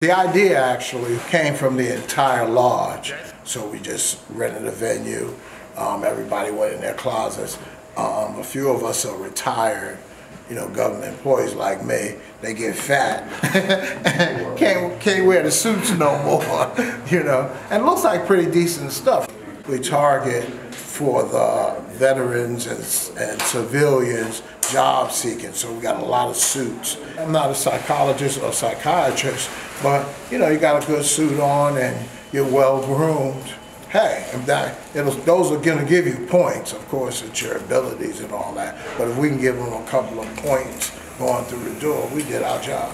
The idea actually came from the entire lodge. So we just rented a venue. Um, everybody went in their closets. Um, a few of us are retired, you know, government employees like me. They get fat. can't, can't wear the suits no more, you know. And looks like pretty decent stuff. We target for the veterans and, and civilians job seeking, so we got a lot of suits. I'm not a psychologist or psychiatrist, but you know, you got a good suit on and you're well groomed. Hey, that, those are gonna give you points, of course, it's your abilities and all that. But if we can give them a couple of points going through the door, we did our job.